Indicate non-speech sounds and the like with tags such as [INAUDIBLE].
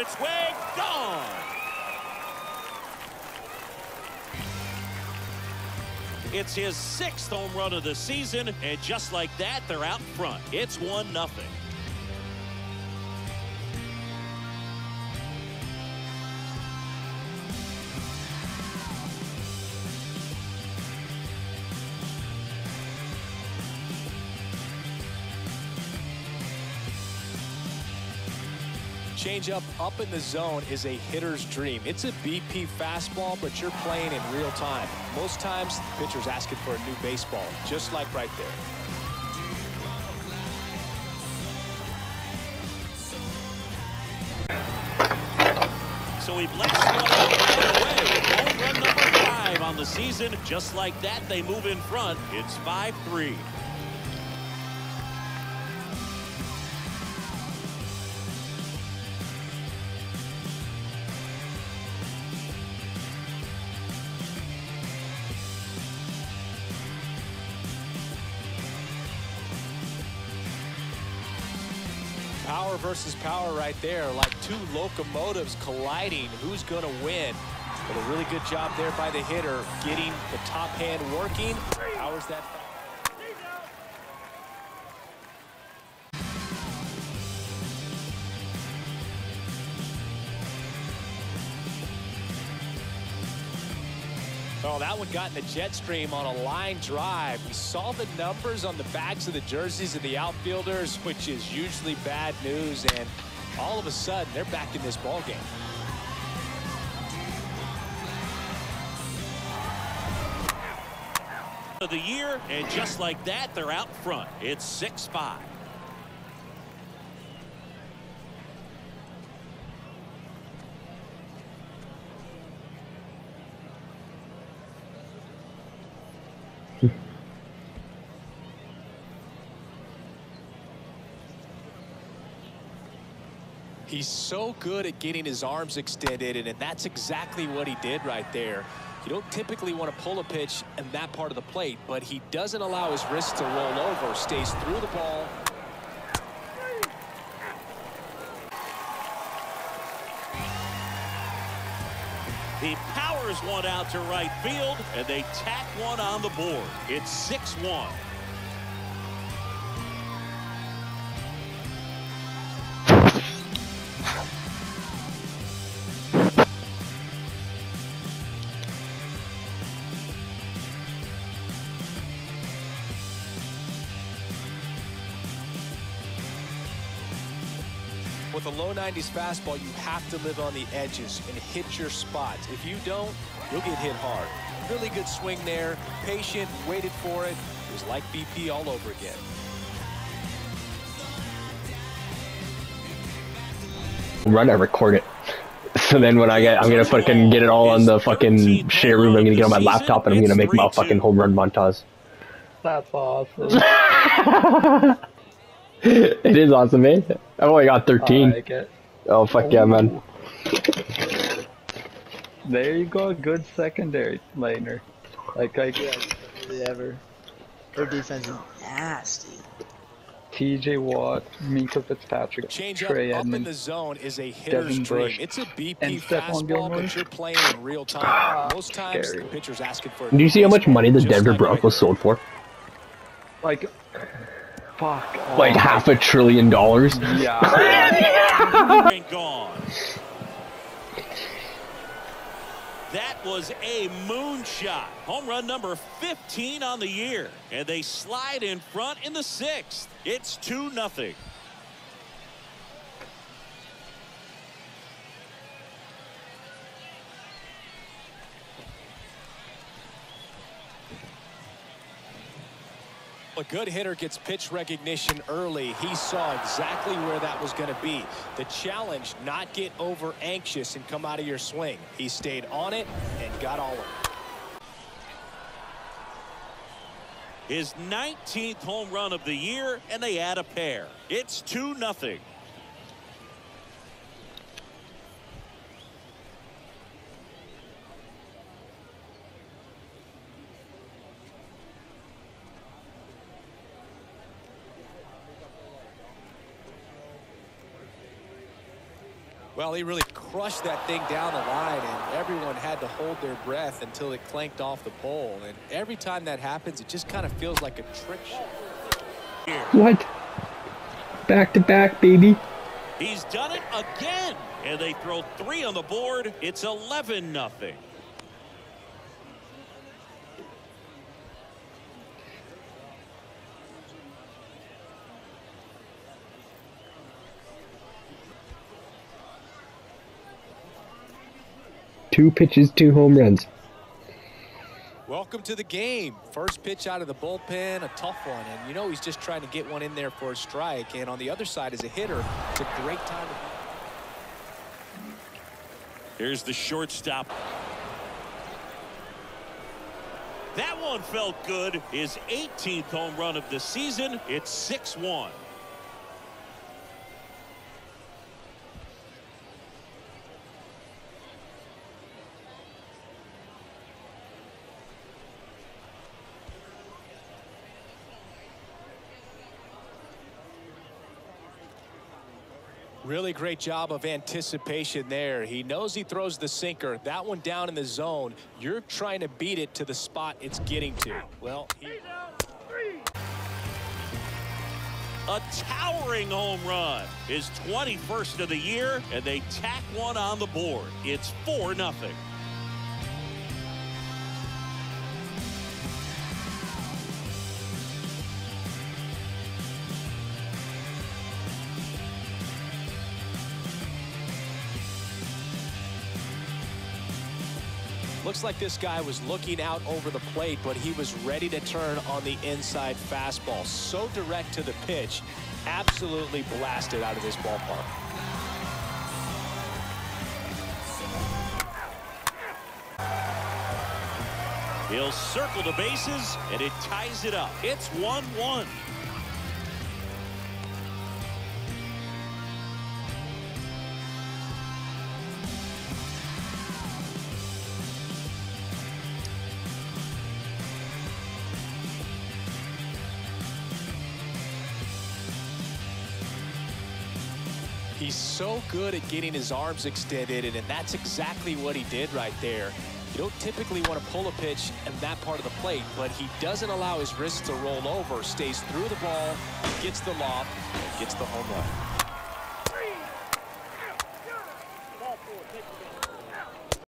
It's way gone. It's his sixth home run of the season, and just like that, they're out front. It's 1 nothing. Changeup up in the zone is a hitter's dream. It's a BP fastball, but you're playing in real time. Most times, the pitcher's asking for a new baseball, just like right there. So he blessed one away. Home run number five on the season. Just like that, they move in front. It's 5-3. Power versus power right there, like two locomotives colliding. Who's going to win? But a really good job there by the hitter, getting the top hand working. Powers that. Oh, that one got in the jet stream on a line drive. We saw the numbers on the backs of the jerseys of the outfielders, which is usually bad news. And all of a sudden, they're back in this ball game. Of the year, and just like that, they're out front. It's 6-5. He's so good at getting his arms extended, and, and that's exactly what he did right there. You don't typically want to pull a pitch in that part of the plate, but he doesn't allow his wrist to roll over, stays through the ball. He powers one out to right field, and they tack one on the board. It's 6-1. With a low 90s fastball, you have to live on the edges and hit your spots. If you don't, you'll get hit hard. Really good swing there. Patient, waited for it. It was like BP all over again. run, I record it. [LAUGHS] So then when I get, I'm gonna fucking get it all on the fucking share room. I'm gonna get on my laptop and I'm gonna make my fucking home run montage. That's awesome. [LAUGHS] it is awesome, man. I've only got 13. I like it. Oh fuck yeah, man. There you go, good secondary laner. Like like Yeah, really ever. Their defense is nasty. TJ Watt, Minkah Fitzpatrick, Change up, Trey up in the zone is a hitter's Devin dream. Bush, It's a BP and Stephon fastball, Gilmore. but you're playing in real time. Ah, Most times, Scary. the pitcher's asking for. a Do you see how much money the Denver Broncos sold for? Like, fuck. oh Like my- half a trillion dollars. Yeah. and [LAUGHS] gone. That was a moonshot. Home run number 15 on the year. And they slide in front in the sixth. It's 2 nothing. A good hitter gets pitch recognition early. He saw exactly where that was going to be. The challenge, not get over anxious and come out of your swing. He stayed on it and got all of it. His 19th home run of the year, and they add a pair. It's 2 Well, he really crushed that thing down the line, and everyone had to hold their breath until it clanked off the pole. And every time that happens, it just kind of feels like a trick shot. What? Back to back, baby. He's done it again. And they throw three on the board. It's 11 nothing. Two pitches, two home runs. Welcome to the game. First pitch out of the bullpen, a tough one. And you know he's just trying to get one in there for a strike. And on the other side is a hitter. It's a great time. Here's the shortstop. That one felt good. His 18th home run of the season. It's 6-1. Really great job of anticipation there. He knows he throws the sinker. That one down in the zone. You're trying to beat it to the spot it's getting to. Well, he... A towering home run. His 21st of the year, and they tack one on the board. It's 4 nothing. Looks like this guy was looking out over the plate, but he was ready to turn on the inside fastball. So direct to the pitch. Absolutely blasted out of this ballpark. He'll circle the bases, and it ties it up. It's 1-1. He's so good at getting his arms extended, and that's exactly what he did right there. You don't typically want to pull a pitch in that part of the plate, but he doesn't allow his wrists to roll over, stays through the ball, gets the lob, and gets the home run.